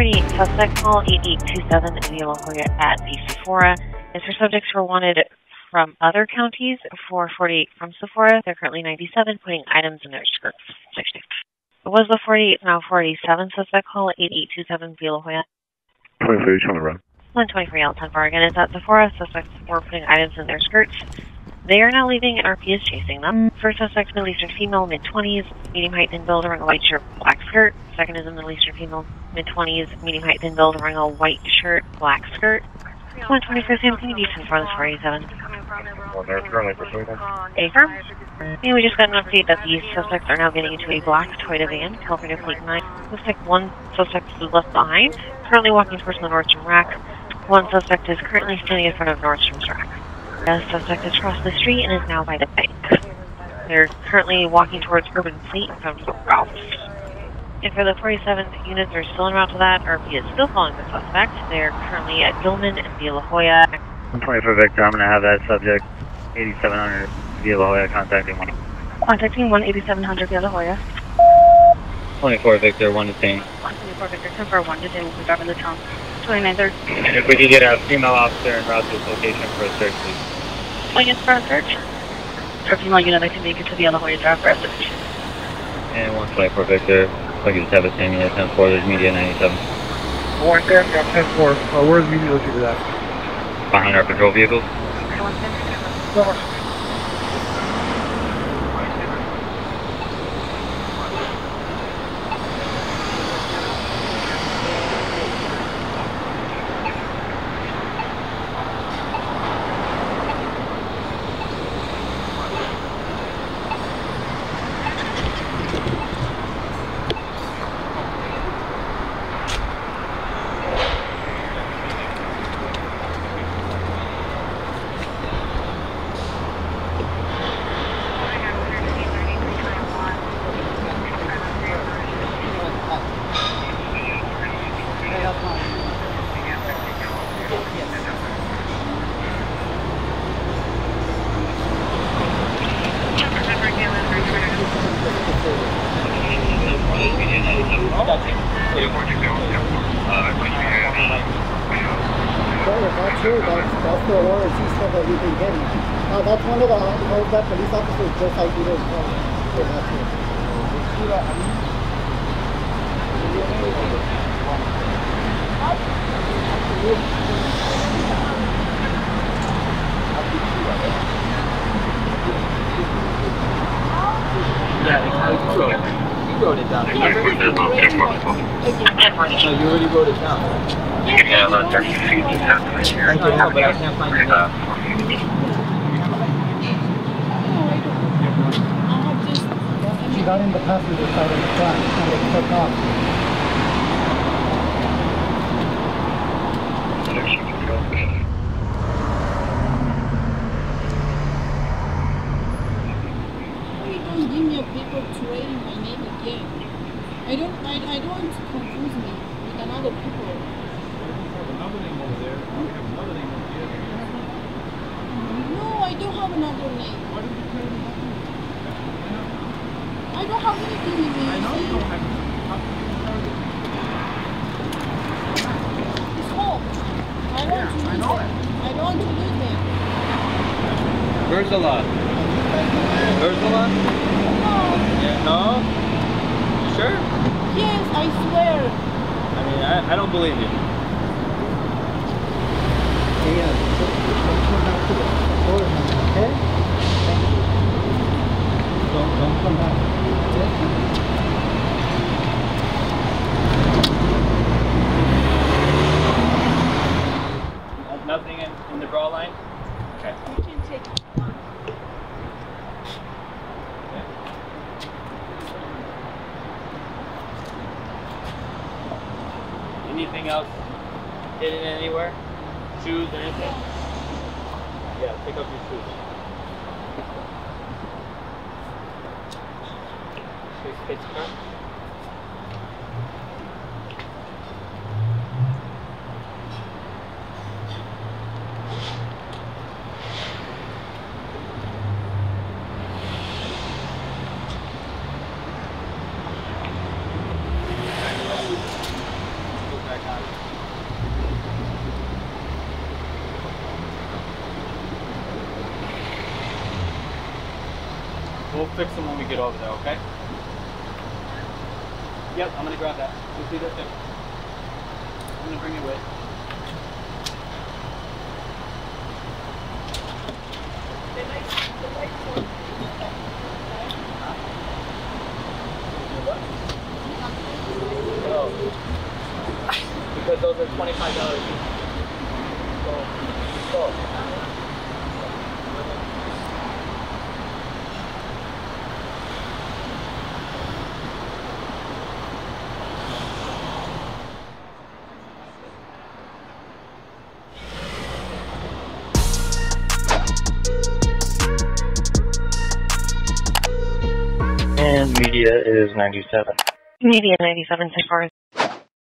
1048 suspect call 8827 Via La Jolla at the Sephora. Is for subjects who are wanted from other counties 448 from Sephora. They're currently 97, putting items in their skirts. 60. It was the 48, now 47 suspect call 8827 Via La Jolla. 23 each on the run. 123 out 10 far again is at Sephora. Suspects were putting items in their skirts. They are now leaving and RP is chasing them. Mm. First suspect, Middle Eastern female, mid 20s, medium height, thin build, wearing a white shirt, black skirt. Second is a Middle Eastern female, mid 20s, medium height, thin build, wearing a white shirt, black skirt. 124 Sam, can you be from for this 47? Well, they're currently pursuing them. Affirm. And we just got an update that these suspects are now getting into a black Toyota van, California plate 9. Looks like one suspect is left behind, currently walking towards the Nordstrom rack. One suspect is currently standing in front of Nordstrom's rack. The suspect has crossed the street and is now by the bank. They're currently walking towards Urban Fleet in front of Ralph's. And for the 47th units are still en route to that, RP is still following the suspect. They're currently at Gilman and Via La Jolla. 124 Victor, I'm going to have that subject 8700 via La Jolla contacting one. Contacting 18700 Via La Jolla. 24 Victor, 1 detained. 124 Victor, 10 for 1 detained with driving the town. 29 If we could get a female officer en route to this location for a search, please. Points for a search. For female unit, I can make it to Via La Jolla drive for a search. And 124 Victor, if I could just have a 10 minute 10 4, there's media 97. Warren Sam, got 10 4. Uh, where's the media located at? Behind our patrol vehicles. If not true, that's, that's the that we've been getting. That's one of the, that police officers just ID'd it. Uh, if that's true. She got in the passenger side of the truck and it took off. Why you don't give me a paper to write my name again? I don't I, I don't want to confuse me with another people. No, I don't have another name. I don't have anything with me. I know you don't have It's home. I want to lose it. I don't want to lose it. Where's the lot? Where's the lot? No. Yeah, no? You sure? Yes, I swear. I mean, I, I don't believe you. Yeah, let's go back to the store now, okay? Don't, don't come back. Okay? Nothing in, the bra line? Okay. You can take Anything else hidden anywhere? Shoes or anything? Yeah, pick up your shoes. Face, face the We'll fix them when we get over there, okay? Yep, I'm gonna grab that. You'll see that. I'm gonna bring it with. Oh. Because those are twenty-five dollars each. Media is 97. Media 97 so far.